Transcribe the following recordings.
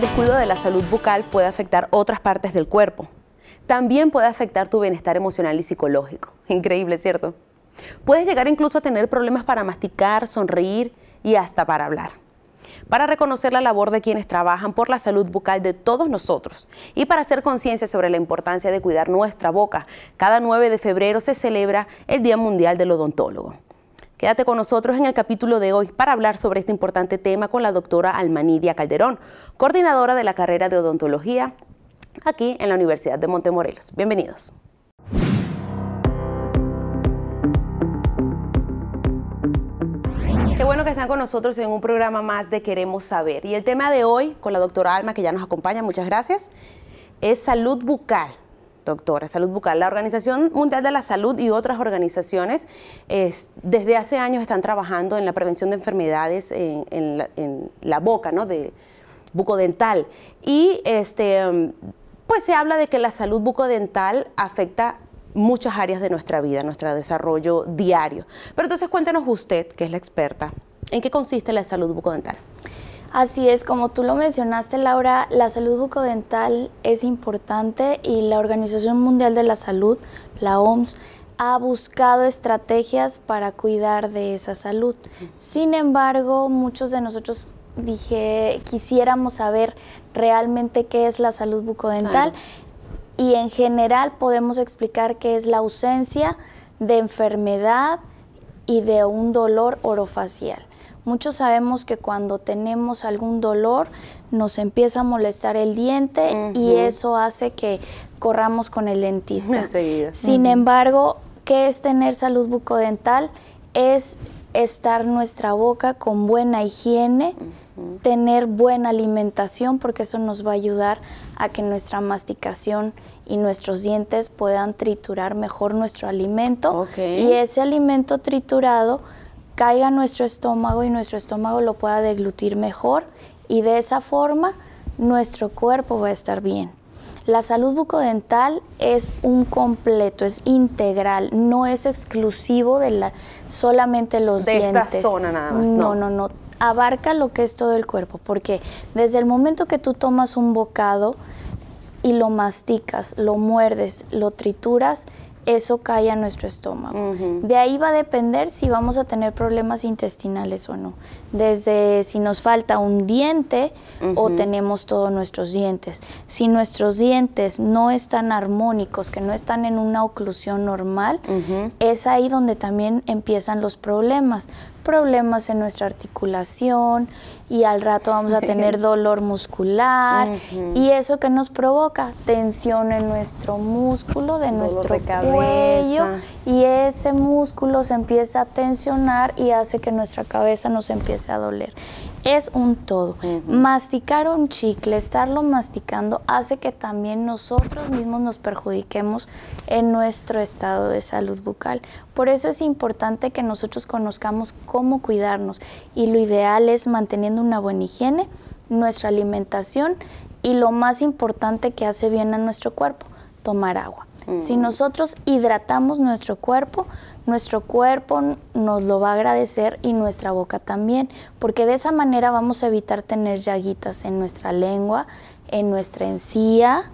el descuido de la salud bucal puede afectar otras partes del cuerpo. También puede afectar tu bienestar emocional y psicológico. Increíble, ¿cierto? Puedes llegar incluso a tener problemas para masticar, sonreír y hasta para hablar. Para reconocer la labor de quienes trabajan por la salud bucal de todos nosotros y para hacer conciencia sobre la importancia de cuidar nuestra boca, cada 9 de febrero se celebra el Día Mundial del Odontólogo. Quédate con nosotros en el capítulo de hoy para hablar sobre este importante tema con la doctora Almanidia Calderón, coordinadora de la carrera de odontología aquí en la Universidad de Montemorelos. Bienvenidos. Qué bueno que están con nosotros en un programa más de Queremos Saber. Y el tema de hoy, con la doctora Alma, que ya nos acompaña, muchas gracias, es salud bucal doctora, salud bucal. La Organización Mundial de la Salud y otras organizaciones desde hace años están trabajando en la prevención de enfermedades en, la, boca, ¿no? De bucodental. Y este, pues se habla de que la salud bucodental afecta muchas áreas de nuestra vida, nuestro desarrollo diario. Pero entonces cuéntenos usted, que es la experta, ¿en qué consiste la salud bucodental? Así es, como tú lo mencionaste, Laura, la salud bucodental es importante y la Organización Mundial de la Salud, la OMS, ha buscado estrategias para cuidar de esa salud. Sin embargo, muchos de nosotros dije, quisiéramos saber realmente qué es la salud bucodental y en general podemos explicar qué es la ausencia de enfermedad y de un dolor orofacial. Muchos sabemos que cuando tenemos algún dolor nos empieza a molestar el diente y eso hace que corramos con el dentista. Sin embargo, ¿qué es tener salud bucodental? Es estar nuestra boca con buena higiene, tener buena alimentación porque eso nos va a ayudar a que nuestra masticación y nuestros dientes puedan triturar mejor nuestro alimento. Y ese alimento triturado caiga nuestro estómago y nuestro estómago lo pueda deglutir mejor y de esa forma nuestro cuerpo va a estar bien. La salud bucodental es un completo, es integral, no es exclusivo de la, solamente los dientes. De esta zona nada más. No, no, no, abarca lo que es todo el cuerpo, porque desde el momento que tú tomas un bocado y lo masticas, lo muerdes, lo trituras, eso cae a nuestro estómago. De ahí va a depender si vamos a tener problemas intestinales o no. Desde si nos falta un diente o tenemos todos nuestros dientes. Si nuestros dientes no están armónicos, que no están en una oclusión normal, es ahí donde también empiezan los problemas. Problemas en nuestra articulación, y al rato vamos a tener dolor muscular y eso que nos provoca tensión en nuestro músculo de nuestro cuello y ese músculo se empieza a tensionar y hace que nuestra cabeza nos empiece a doler es un todo. Masticar un chicle, estarlo masticando, hace que también nosotros mismos nos perjudiquemos en nuestro estado de salud bucal. Por eso es importante que nosotros conozcamos cómo cuidarnos y lo ideal es manteniendo una buena higiene, nuestra alimentación y lo más importante que hace bien a nuestro cuerpo, tomar agua. Si nosotros hidratamos nuestro cuerpo, nuestro cuerpo nos lo va a agradecer y nuestra boca también, porque de esa manera vamos a evitar tener llaguitas en nuestra lengua, en nuestra encía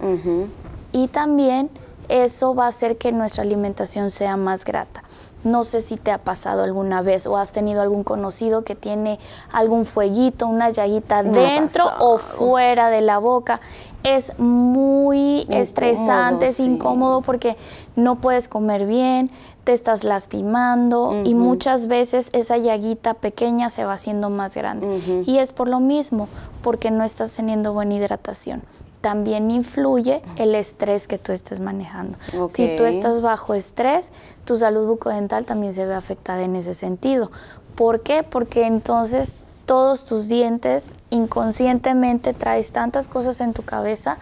y también eso va a hacer que nuestra alimentación sea más grata. No sé si te ha pasado alguna vez o has tenido algún conocido que tiene algún fueguito, una llaguita dentro o fuera de la boca. Es muy estresante, es incómodo porque no puedes comer bien, te estás lastimando y muchas veces esa llaguita pequeña se va haciendo más grande. Y es por lo mismo, porque no estás teniendo buena hidratación. También influye el estrés que tú estés manejando. Si tú estás bajo estrés, tu salud bucodental también se ve afectada en ese sentido. ¿Por qué? Porque entonces todos tus dientes inconscientemente traes tantas cosas en tu cabeza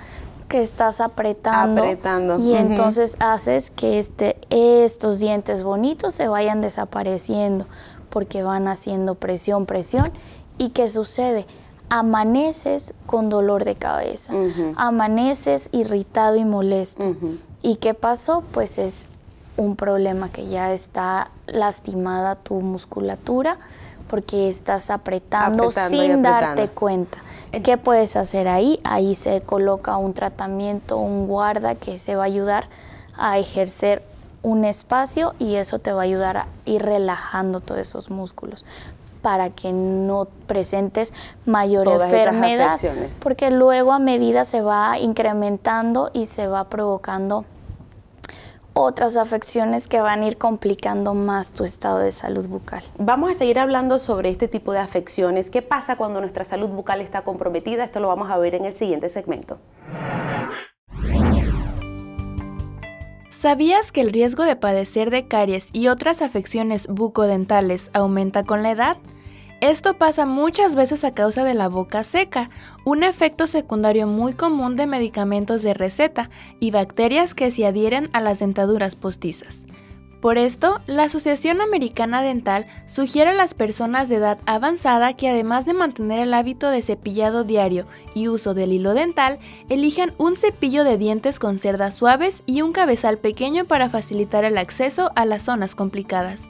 que estás apretando, apretando. y entonces haces que este, estos dientes bonitos se vayan desapareciendo porque van haciendo presión, presión. ¿Y qué sucede? Amaneces con dolor de cabeza, amaneces irritado y molesto. ¿Y qué pasó? Pues es un problema que ya está lastimada tu musculatura porque estás apretando sin darte cuenta. ¿Qué puedes hacer ahí? Ahí se coloca un tratamiento, un guarda que se va a ayudar a ejercer un espacio y eso te va a ayudar a ir relajando todos esos músculos para que no presentes mayor enfermedad, porque luego a medida se va incrementando y se va provocando otras afecciones que van a ir complicando más tu estado de salud bucal. Vamos a seguir hablando sobre este tipo de afecciones. ¿Qué pasa cuando nuestra salud bucal está comprometida? Esto lo vamos a ver en el siguiente segmento. ¿Sabías que el riesgo de padecer de caries y otras afecciones bucodentales aumenta con la edad? Esto pasa muchas veces a causa de la boca seca, un efecto secundario muy común de medicamentos de receta y bacterias que se adhieren a las dentaduras postizas. Por esto, la Asociación Americana Dental sugiere a las personas de edad avanzada que además de mantener el hábito de cepillado diario y uso del hilo dental, elijan un cepillo de dientes con cerdas suaves y un cabezal pequeño para facilitar el acceso a las zonas complicadas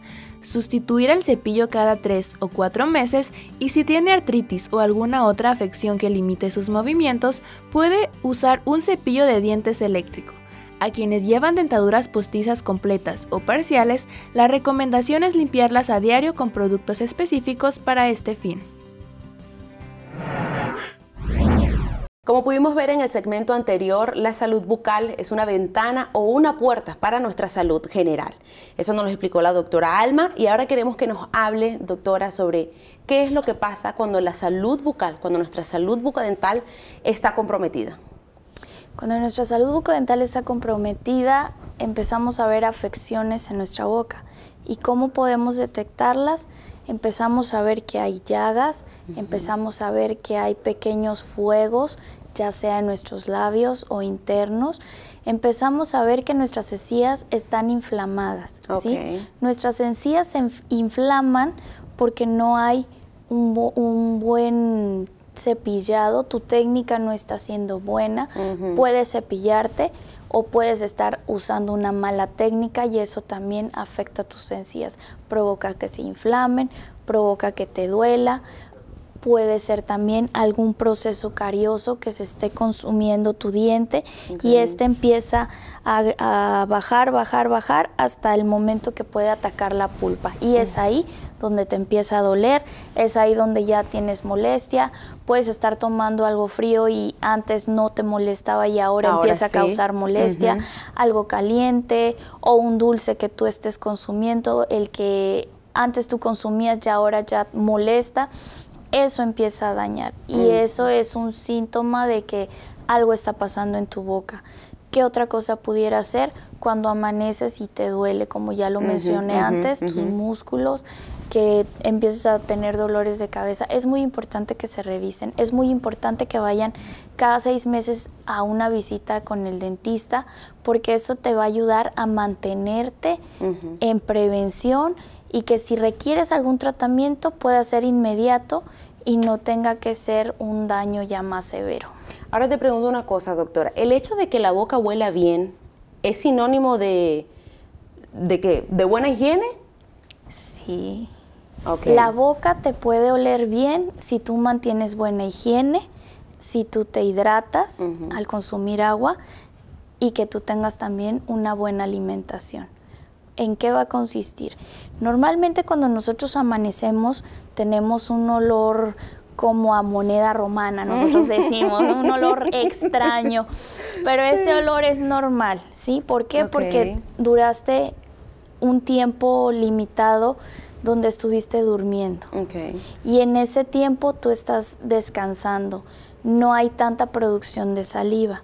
sustituir el cepillo cada 3 o 4 meses y si tiene artritis o alguna otra afección que limite sus movimientos, puede usar un cepillo de dientes eléctrico. A quienes llevan dentaduras postizas completas o parciales, la recomendación es limpiarlas a diario con productos específicos para este fin. Como pudimos ver en el segmento anterior, la salud bucal es una ventana o una puerta para nuestra salud general. Eso nos lo explicó la doctora Alma y ahora queremos que nos hable, doctora, sobre qué es lo que pasa cuando la salud bucal, cuando nuestra salud bucodental está comprometida. Cuando nuestra salud bucodental está comprometida, empezamos a ver afecciones en nuestra boca. ¿Y cómo podemos detectarlas? Empezamos a ver que hay llagas, empezamos a ver que hay pequeños fuegos, ya sea en nuestros labios o internos, empezamos a ver que nuestras encías están inflamadas. Nuestras encías se inflaman porque no hay un, buen cepillado, tu técnica no está siendo buena, puedes cepillarte o puedes estar usando una mala técnica y eso también afecta tus encías, provoca que se inflamen, provoca que te duela, puede ser también algún proceso carioso que se esté consumiendo tu diente y este empieza a, bajar, bajar, bajar hasta el momento que puede atacar la pulpa. Y es ahí donde te empieza a doler, es ahí donde ya tienes molestia, puedes estar tomando algo frío y antes no te molestaba y ahora, empieza a causar molestia, algo caliente o un dulce que tú estés consumiendo, el que antes tú consumías ya ahora ya molesta, eso empieza a dañar. Y mm. eso es un síntoma de que algo está pasando en tu boca. ¿Qué otra cosa pudiera ser cuando amaneces y te duele, como ya lo mencioné antes, tus músculos, que empieces a tener dolores de cabeza, es muy importante que se revisen, es muy importante que vayan cada seis meses a una visita con el dentista, porque eso te va a ayudar a mantenerte en prevención y que si requieres algún tratamiento pueda ser inmediato y no tenga que ser un daño ya más severo. Ahora te pregunto una cosa, doctora. ¿El hecho de que la boca huela bien es sinónimo de, de, que, de buena higiene? Sí. La boca te puede oler bien si tú mantienes buena higiene, si tú te hidratas al consumir agua y que tú tengas también una buena alimentación. ¿En qué va a consistir? Normalmente cuando nosotros amanecemos tenemos un olor como a moneda romana, nosotros decimos, un olor extraño, pero ese olor es normal, ¿sí? ¿Por qué? Porque duraste un tiempo limitado donde estuviste durmiendo. Y en ese tiempo tú estás descansando. No hay tanta producción de saliva.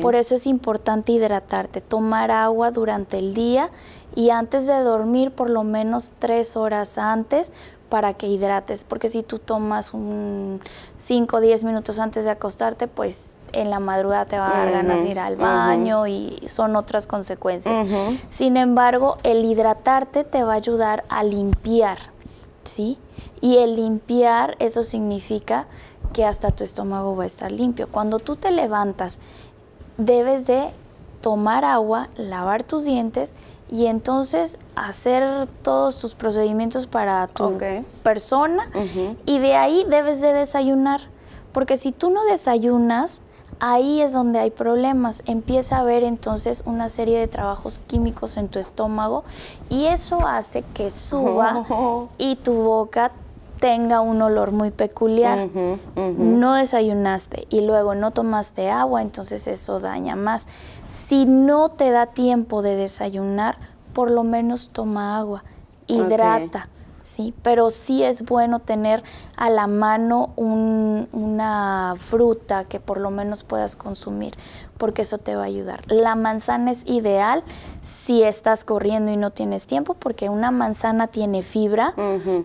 Por eso es importante hidratarte, tomar agua durante el día y antes de dormir por lo menos tres horas antes para que hidrates, porque si tú tomas un 5 o 10 minutos antes de acostarte, pues en la madrugada te va a dar ganas de ir al baño y son otras consecuencias. Sin embargo, el hidratarte te va a ayudar a limpiar, ¿sí? Y el limpiar, eso significa que hasta tu estómago va a estar limpio. Cuando tú te levantas, debes de tomar agua, lavar tus dientes y entonces hacer todos tus procedimientos para tu persona y de ahí debes de desayunar Porque si tú no desayunas, ahí es donde hay problemas. Empieza a haber entonces una serie de trabajos químicos en tu estómago y eso hace que suba y tu boca tenga un olor muy peculiar. No desayunaste y luego no tomaste agua, entonces eso daña más. Si no te da tiempo de desayunar, por lo menos toma agua, hidrata. Sí, pero sí es bueno tener a la mano una fruta que por lo menos puedas consumir, porque eso te va a ayudar. La manzana es ideal si estás corriendo y no tienes tiempo, porque una manzana tiene fibra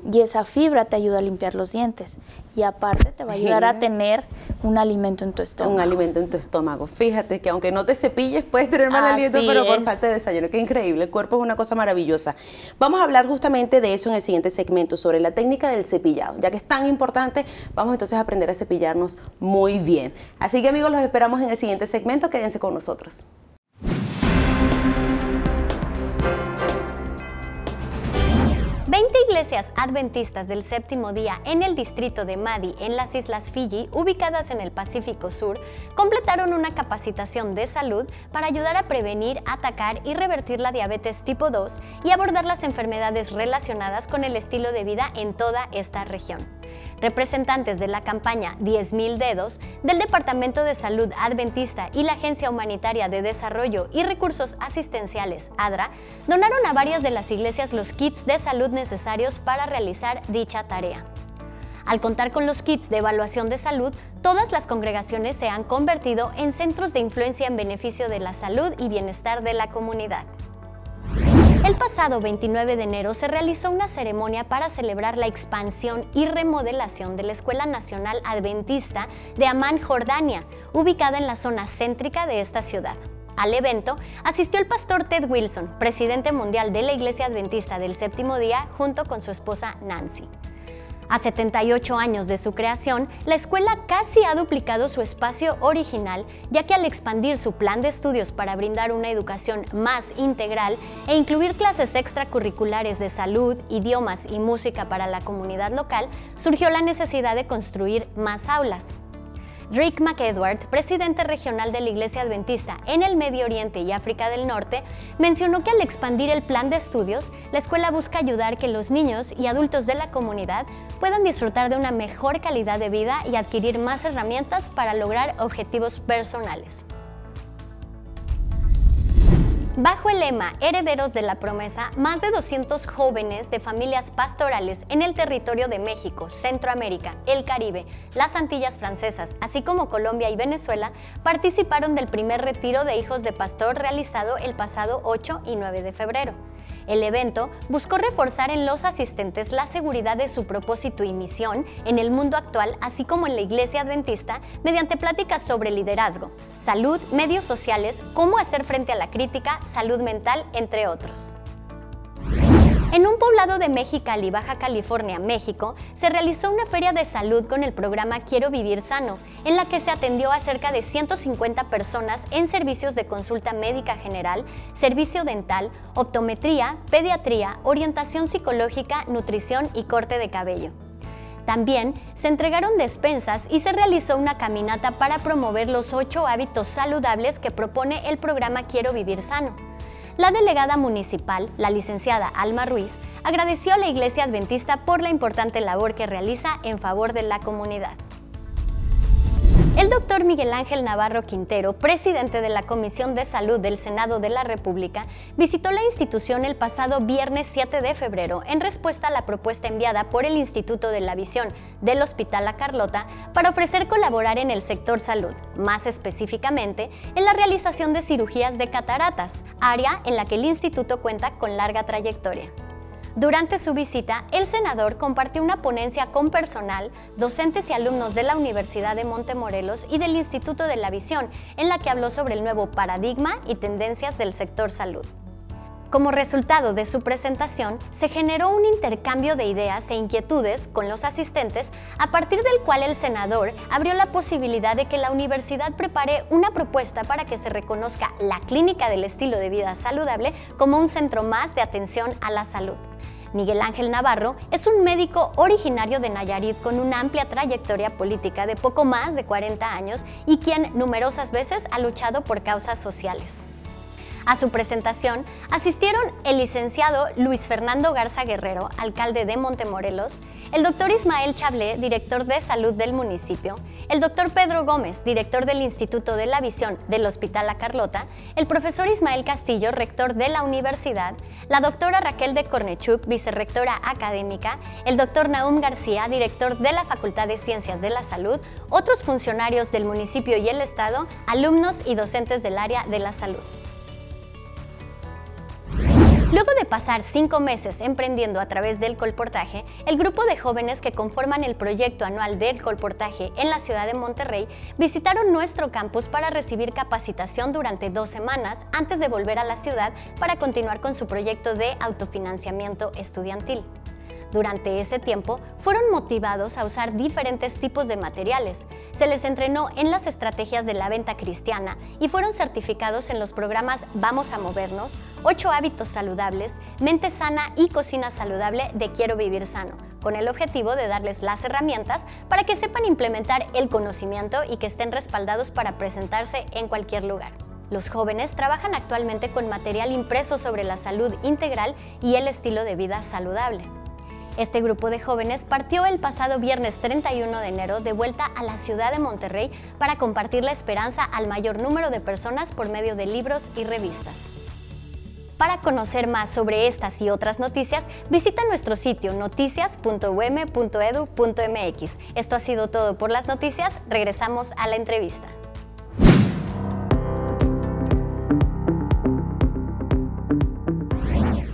y esa fibra te ayuda a limpiar los dientes y aparte te va a ayudar a tener un alimento en tu estómago. Un alimento en tu estómago. Fíjate que aunque no te cepilles puedes tener mal aliento, pero por falta de desayuno. Qué increíble, el cuerpo es una cosa maravillosa. Vamos a hablar justamente de eso en el siguiente segmento, sobre la técnica del cepillado. Ya que es tan importante, vamos entonces a aprender a cepillarnos muy bien. Así que amigos, los esperamos en el siguiente segmento. Quédense con nosotros. 20 iglesias adventistas del séptimo día en el distrito de Madi, en las Islas Fiji, ubicadas en el Pacífico Sur, completaron una capacitación de salud para ayudar a prevenir, atacar y revertir la diabetes tipo 2 y abordar las enfermedades relacionadas con el estilo de vida en toda esta región. Representantes de la campaña 10.000 dedos, del Departamento de Salud Adventista y la Agencia Humanitaria de Desarrollo y Recursos Asistenciales, ADRA, donaron a varias de las iglesias los kits de salud necesarios para realizar dicha tarea. Al contar con los kits de evaluación de salud, todas las congregaciones se han convertido en centros de influencia en beneficio de la salud y bienestar de la comunidad. El pasado 29 de enero se realizó una ceremonia para celebrar la expansión y remodelación de la Escuela Nacional Adventista de Amán, Jordania, ubicada en la zona céntrica de esta ciudad. Al evento asistió el pastor Ted Wilson, presidente mundial de la Iglesia Adventista del Séptimo Día, junto con su esposa Nancy. A 78 años de su creación, la escuela casi ha duplicado su espacio original, ya que al expandir su plan de estudios para brindar una educación más integral e incluir clases extracurriculares de salud, idiomas y música para la comunidad local, surgió la necesidad de construir más aulas. Rick McEdward, presidente regional de la Iglesia Adventista en el Medio Oriente y África del Norte, mencionó que al expandir el plan de estudios, la escuela busca ayudar que los niños y adultos de la comunidad puedan disfrutar de una mejor calidad de vida y adquirir más herramientas para lograr objetivos personales. Bajo el lema Herederos de la Promesa, más de 200 jóvenes de familias pastorales en el territorio de México, Centroamérica, el Caribe, las Antillas Francesas, así como Colombia y Venezuela, participaron del primer retiro de hijos de pastor realizado el pasado 8 y 9 de febrero. El evento buscó reforzar en los asistentes la seguridad de su propósito y misión en el mundo actual, así como en la iglesia adventista, mediante pláticas sobre liderazgo, salud, medios sociales, cómo hacer frente a la crítica, salud mental, entre otros. En un poblado de Mexicali, Baja California, México, se realizó una feria de salud con el programa Quiero Vivir Sano, en la que se atendió a cerca de 150 personas en servicios de consulta médica general, servicio dental, optometría, pediatría, orientación psicológica, nutrición y corte de cabello. También se entregaron despensas y se realizó una caminata para promover los ocho hábitos saludables que propone el programa Quiero Vivir Sano. La delegada municipal, la licenciada Alma Ruiz, agradeció a la Iglesia Adventista por la importante labor que realiza en favor de la comunidad. El doctor Miguel Ángel Navarro Quintero, presidente de la Comisión de Salud del Senado de la República, visitó la institución el pasado viernes 7 de febrero en respuesta a la propuesta enviada por el Instituto de la Visión del Hospital La Carlota para ofrecer colaborar en el sector salud, más específicamente en la realización de cirugías de cataratas, área en la que el instituto cuenta con larga trayectoria. Durante su visita, el senador compartió una ponencia con personal, docentes y alumnos de la Universidad de Montemorelos y del Instituto de la Visión, en la que habló sobre el nuevo paradigma y tendencias del sector salud. Como resultado de su presentación, se generó un intercambio de ideas e inquietudes con los asistentes, a partir del cual el senador abrió la posibilidad de que la universidad prepare una propuesta para que se reconozca la clínica del estilo de vida saludable como un centro más de atención a la salud. Miguel Ángel Navarro es un médico originario de Nayarit con una amplia trayectoria política de poco más de 40 años y quien numerosas veces ha luchado por causas sociales. A su presentación asistieron el licenciado Luis Fernando Garza Guerrero, alcalde de Montemorelos, el doctor Ismael Chablé, director de salud del municipio, el doctor Pedro Gómez, director del Instituto de la Visión del Hospital La Carlota, el profesor Ismael Castillo, rector de la universidad, la doctora Raquel de Cornechuk, vicerrectora académica, el doctor Naum García, director de la Facultad de Ciencias de la Salud, otros funcionarios del municipio y el Estado, alumnos y docentes del área de la salud. Luego de pasar cinco meses emprendiendo a través del colportaje, el grupo de jóvenes que conforman el proyecto anual del colportaje en la ciudad de Monterrey visitaron nuestro campus para recibir capacitación durante dos semanas antes de volver a la ciudad para continuar con su proyecto de autofinanciamiento estudiantil. Durante ese tiempo fueron motivados a usar diferentes tipos de materiales. Se les entrenó en las estrategias de la venta cristiana y fueron certificados en los programas Vamos a Movernos, 8 hábitos saludables, Mente sana y cocina saludable de Quiero vivir sano, con el objetivo de darles las herramientas para que sepan implementar el conocimiento y que estén respaldados para presentarse en cualquier lugar. Los jóvenes trabajan actualmente con material impreso sobre la salud integral y el estilo de vida saludable. Este grupo de jóvenes partió el pasado viernes 31 de enero de vuelta a la ciudad de Monterrey para compartir la esperanza al mayor número de personas por medio de libros y revistas. Para conocer más sobre estas y otras noticias, visita nuestro sitio noticias.um.edu.mx. Esto ha sido todo por las noticias. Regresamos a la entrevista.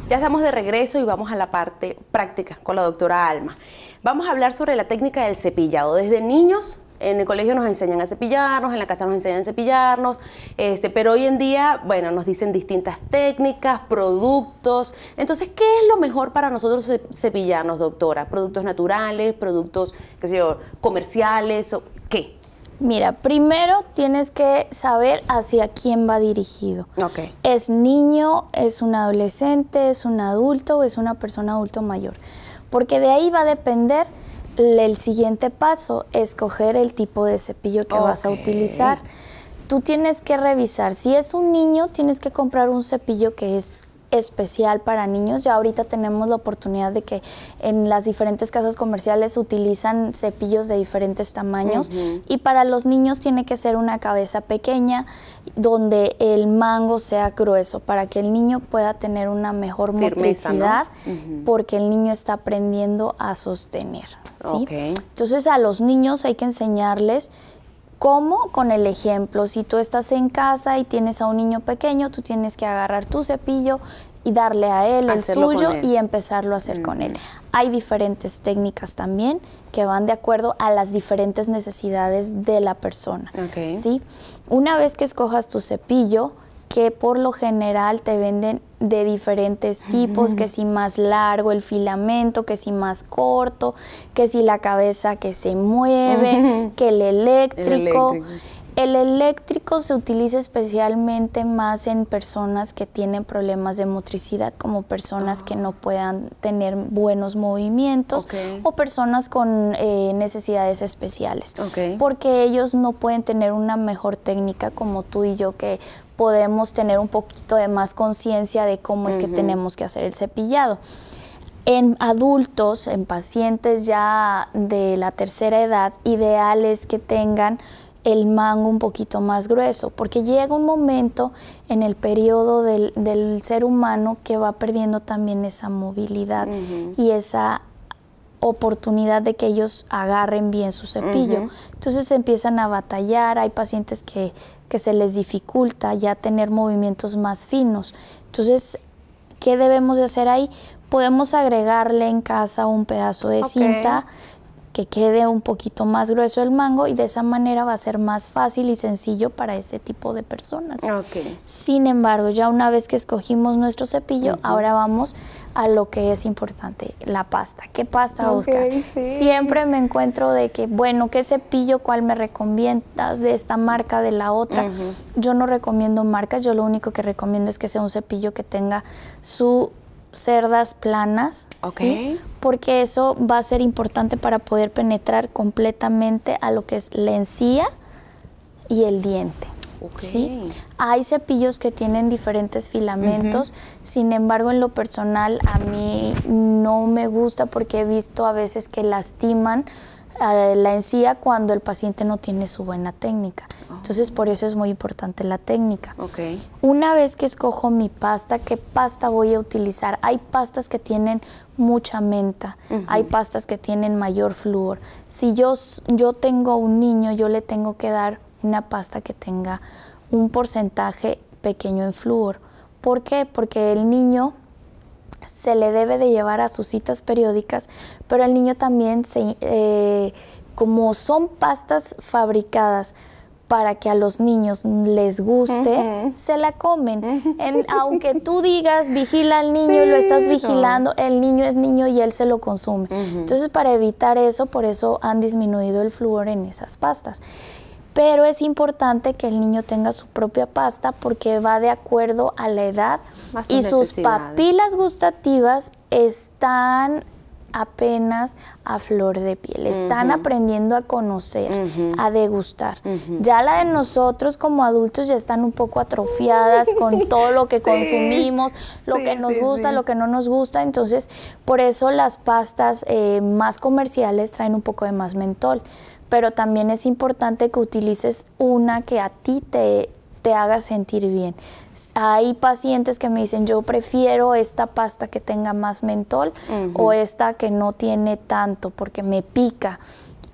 Ya estamos de regreso y vamos a la parte práctica con la doctora Alma. Vamos a hablar sobre la técnica del cepillado. Desde niños en el colegio nos enseñan a cepillarnos, en la casa nos enseñan a cepillarnos, este, pero hoy en día, bueno, nos dicen distintas técnicas, productos. Entonces, ¿qué es lo mejor para nosotros cepillarnos, doctora? ¿Productos naturales, productos, qué sé yo, comerciales o qué? Mira, primero tienes que saber hacia quién va dirigido. Okay. ¿Es niño, es un adolescente, es un adulto o es una persona adulto mayor? Porque de ahí va a depender el siguiente paso, escoger el tipo de cepillo que vas a utilizar. Tú tienes que revisar, si es un niño, tienes que comprar un cepillo que es especial para niños. Ya ahorita tenemos la oportunidad de que en las diferentes casas comerciales utilizan cepillos de diferentes tamaños y para los niños tiene que ser una cabeza pequeña donde el mango sea grueso para que el niño pueda tener una mejor motricidad porque el niño está aprendiendo a sostener. ¿sí? Entonces a los niños hay que enseñarles ¿Cómo? Con el ejemplo. Si tú estás en casa y tienes a un niño pequeño, tú tienes que agarrar tu cepillo y darle a él el suyo y empezarlo a hacer con él. Hay diferentes técnicas también que van de acuerdo a las diferentes necesidades de la persona. ¿sí? Una vez que escojas tu cepillo, que por lo general te venden de diferentes tipos, que si más largo el filamento, que si más corto, que si la cabeza que se mueve, que el eléctrico. el eléctrico. se utiliza especialmente más en personas que tienen problemas de motricidad, como personas que no puedan tener buenos movimientos o personas con eh, necesidades especiales, porque ellos no pueden tener una mejor técnica como tú y yo que podemos tener un poquito de más conciencia de cómo es que tenemos que hacer el cepillado. En adultos, en pacientes ya de la tercera edad, ideal es que tengan el mango un poquito más grueso, porque llega un momento en el periodo del, ser humano que va perdiendo también esa movilidad y esa oportunidad de que ellos agarren bien su cepillo. Entonces empiezan a batallar, hay pacientes que que se les dificulta ya tener movimientos más finos. Entonces, ¿qué debemos de hacer ahí? Podemos agregarle en casa un pedazo de cinta que quede un poquito más grueso el mango y de esa manera va a ser más fácil y sencillo para ese tipo de personas. Sin embargo, ya una vez que escogimos nuestro cepillo, ahora vamos a lo que es importante, la pasta. ¿Qué pasta buscar? Siempre me encuentro de que, bueno, ¿qué cepillo, cuál me recomiendas de esta marca, de la otra? Yo no recomiendo marcas, yo lo único que recomiendo es que sea un cepillo que tenga su cerdas planas, ¿sí? porque eso va a ser importante para poder penetrar completamente a lo que es la encía y el diente. ¿sí? Hay cepillos que tienen diferentes filamentos, sin embargo en lo personal a mí no me gusta porque he visto a veces que lastiman la encía cuando el paciente no tiene su buena técnica. Entonces, por eso es muy importante la técnica. Una vez que escojo mi pasta, ¿qué pasta voy a utilizar? Hay pastas que tienen mucha menta, hay pastas que tienen mayor flúor. Si yo, yo tengo un niño, yo le tengo que dar una pasta que tenga un porcentaje pequeño en flúor. ¿Por qué? Porque el niño se le debe de llevar a sus citas periódicas, pero el niño también, se, eh, como son pastas fabricadas para que a los niños les guste, se la comen. aunque tú digas, vigila al niño, lo estás vigilando, el niño es niño y él se lo consume. Entonces, para evitar eso, por eso han disminuido el flúor en esas pastas pero es importante que el niño tenga su propia pasta porque va de acuerdo a la edad y sus papilas gustativas están apenas a flor de piel, están aprendiendo a conocer, a degustar. Ya la de nosotros como adultos ya están un poco atrofiadas con todo lo que consumimos, lo que nos gusta, lo que no nos gusta, entonces por eso las pastas eh, más comerciales traen un poco de más mentol pero también es importante que utilices una que a ti te, te haga sentir bien. Hay pacientes que me dicen, yo prefiero esta pasta que tenga más mentol o esta que no tiene tanto porque me pica.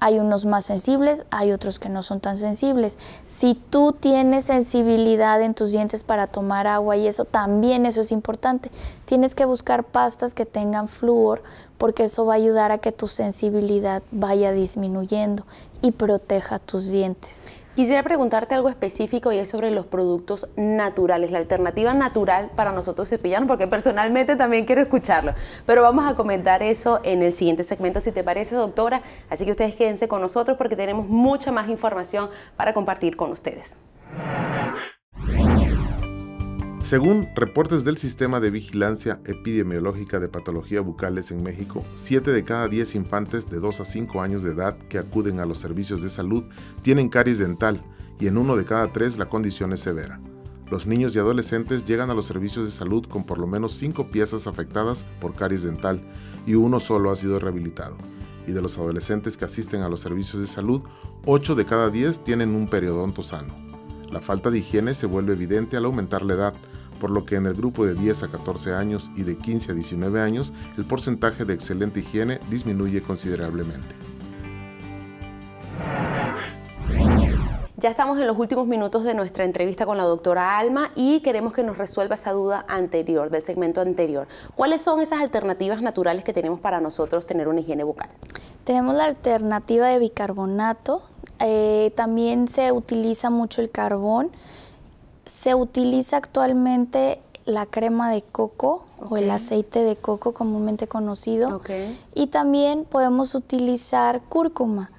Hay unos más sensibles, hay otros que no son tan sensibles. Si tú tienes sensibilidad en tus dientes para tomar agua y eso también eso es importante, tienes que buscar pastas que tengan flúor porque eso va a ayudar a que tu sensibilidad vaya disminuyendo y proteja tus dientes. Quisiera preguntarte algo específico y es sobre los productos naturales, la alternativa natural para nosotros cepillarnos, porque personalmente también quiero escucharlo. Pero vamos a comentar eso en el siguiente segmento, si te parece, doctora. Así que ustedes quédense con nosotros porque tenemos mucha más información para compartir con ustedes. Según reportes del Sistema de Vigilancia Epidemiológica de Patología Bucales en México, 7 de cada 10 infantes de 2 a 5 años de edad que acuden a los servicios de salud tienen caries dental y en uno de cada 3 la condición es severa. Los niños y adolescentes llegan a los servicios de salud con por lo menos 5 piezas afectadas por caries dental y uno solo ha sido rehabilitado. Y de los adolescentes que asisten a los servicios de salud, 8 de cada 10 tienen un periodonto sano. La falta de higiene se vuelve evidente al aumentar la edad, por lo que en el grupo de 10 a 14 años y de 15 a 19 años el porcentaje de excelente higiene disminuye considerablemente. Ya estamos en los últimos minutos de nuestra entrevista con la doctora Alma y queremos que nos resuelva esa duda anterior, del segmento anterior. ¿Cuáles son esas alternativas naturales que tenemos para nosotros tener una higiene bucal? Tenemos la alternativa de bicarbonato, eh, también se utiliza mucho el carbón, se utiliza actualmente la crema de coco o el aceite de coco comúnmente conocido. Y también podemos utilizar cúrcuma.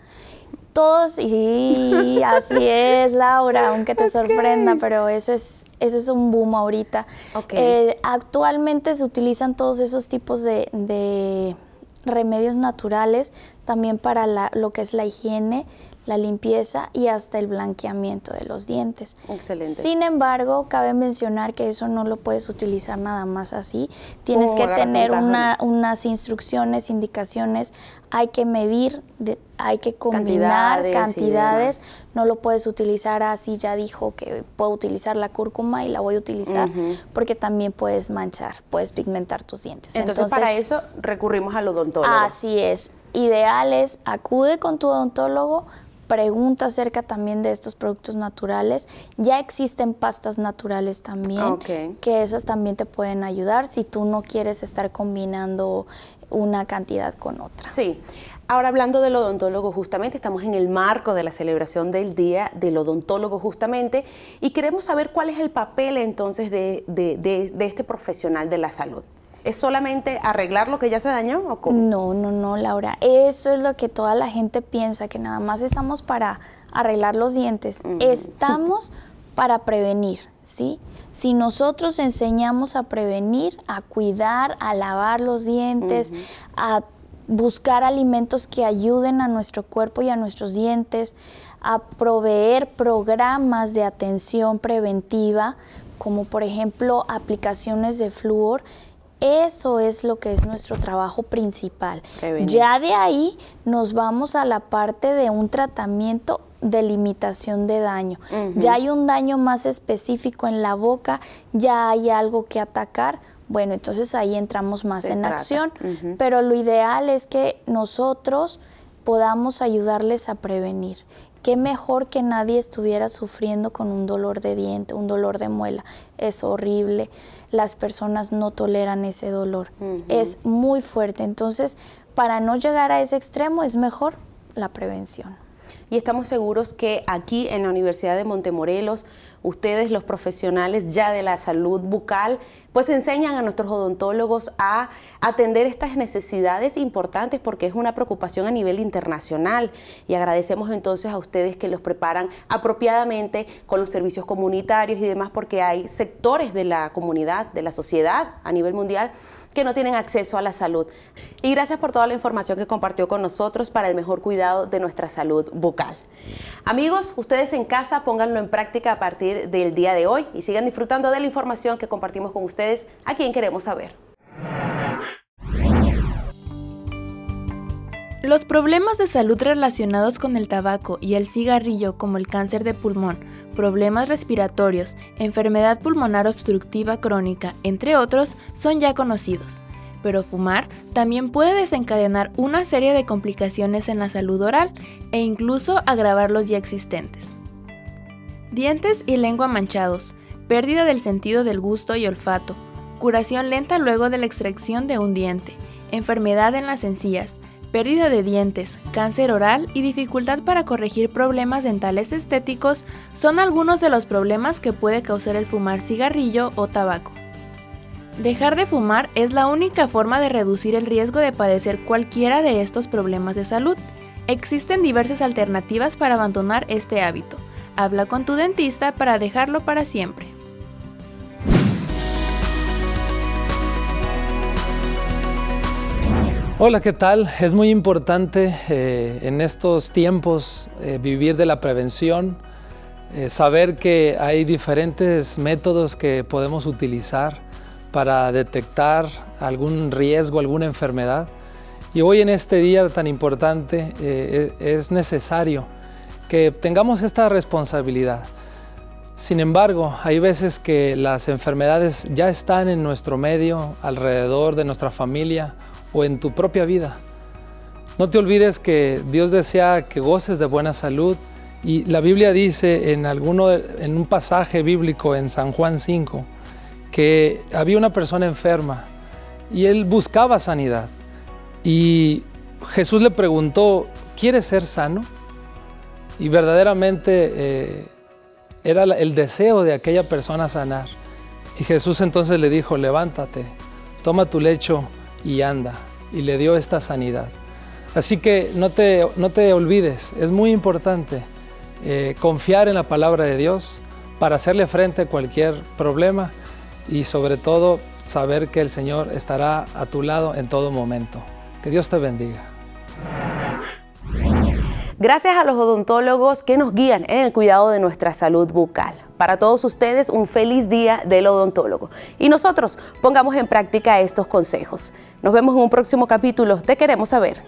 Todos, y así es, Laura, aunque te sorprenda, pero eso es, eso es un boom ahorita. Eh, actualmente se utilizan todos esos tipos de, remedios naturales también para lo que es la higiene, la limpieza y hasta el blanqueamiento de los dientes. Excelente. Sin embargo, cabe mencionar que eso no lo puedes utilizar nada más así. Tienes que tener unas instrucciones, indicaciones, hay que medir, hay que combinar cantidades, no lo puedes utilizar así, ya dijo que puedo utilizar la cúrcuma y la voy a utilizar porque también puedes manchar, puedes pigmentar tus dientes. Entonces, para eso recurrimos al odontólogo. Así es, ideal es acude con tu odontólogo pregunta acerca también de estos productos naturales. Ya existen pastas naturales también, que esas también te pueden ayudar si tú no quieres estar combinando una cantidad con otra. Sí. Ahora hablando del odontólogo justamente, estamos en el marco de la celebración del Día del Odontólogo justamente y queremos saber cuál es el papel entonces de, de este profesional de la salud. ¿Es solamente arreglar lo que ya se dañó o cómo? No, no, no, Laura. Eso es lo que toda la gente piensa, que nada más estamos para arreglar los dientes. Estamos para prevenir, ¿sí? Si nosotros enseñamos a prevenir, a cuidar, a lavar los dientes, a buscar alimentos que ayuden a nuestro cuerpo y a nuestros dientes, a proveer programas de atención preventiva, como por ejemplo aplicaciones de flúor, eso es lo que es nuestro trabajo principal. Ya de ahí nos vamos a la parte de un tratamiento de limitación de daño. Ya hay un daño más específico en la boca, ya hay algo que atacar. Bueno, entonces ahí entramos más en acción. Pero lo ideal es que nosotros podamos ayudarles a prevenir qué mejor que nadie estuviera sufriendo con un dolor de diente, un dolor de muela. Es horrible, las personas no toleran ese dolor, es muy fuerte. Entonces, para no llegar a ese extremo es mejor la prevención y estamos seguros que aquí en la Universidad de Montemorelos, ustedes los profesionales ya de la salud bucal, pues enseñan a nuestros odontólogos a atender estas necesidades importantes porque es una preocupación a nivel internacional. Y agradecemos entonces a ustedes que los preparan apropiadamente con los servicios comunitarios y demás porque hay sectores de la comunidad, de la sociedad a nivel mundial que no tienen acceso a la salud. Y gracias por toda la información que compartió con nosotros para el mejor cuidado de nuestra salud bucal. Amigos, ustedes en casa pónganlo en práctica a partir del día de hoy y sigan disfrutando de la información que compartimos con ustedes a quien queremos saber. Los problemas de salud relacionados con el tabaco y el cigarrillo como el cáncer de pulmón, problemas respiratorios, enfermedad pulmonar obstructiva crónica, entre otros, son ya conocidos. Pero fumar también puede desencadenar una serie de complicaciones en la salud oral e incluso agravar los ya existentes. Dientes y lengua manchados, pérdida del sentido del gusto y olfato, curación lenta luego de la extracción de un diente, enfermedad en las encías, pérdida de dientes, cáncer oral y dificultad para corregir problemas dentales estéticos son algunos de los problemas que puede causar el fumar cigarrillo o tabaco. Dejar de fumar es la única forma de reducir el riesgo de padecer cualquiera de estos problemas de salud. Existen diversas alternativas para abandonar este hábito. Habla con tu dentista para dejarlo para siempre. Hola, ¿qué tal? Es muy importante eh, en estos tiempos eh, vivir de la prevención, eh, saber que hay diferentes métodos que podemos utilizar para detectar algún riesgo, alguna enfermedad. Y hoy en este día tan importante e-, es necesario que tengamos esta responsabilidad. Sin embargo, hay veces que las enfermedades ya están en nuestro medio, alrededor de nuestra familia o en tu propia vida. No te olvides que Dios desea que goces de buena salud y la Biblia dice en, alguno, en un pasaje bíblico en San Juan 5 que había una persona enferma y él buscaba sanidad. Y Jesús le preguntó, ¿quieres ser sano? Y verdaderamente eh, era el deseo de aquella persona sanar. Y Jesús entonces le dijo, levántate, toma tu lecho y anda. Y le dio esta sanidad. Así que no te, no te olvides, es muy importante eh, confiar en la palabra de Dios para hacerle frente a cualquier problema y sobre todo saber que el Señor estará a tu lado en todo momento. Que Dios te bendiga. Gracias a los odontólogos que nos guían en el cuidado de nuestra salud bucal. Para todos ustedes, un feliz día del odontólogo. Y nosotros pongamos en práctica estos consejos. Nos vemos en un próximo capítulo Te Queremos Saber.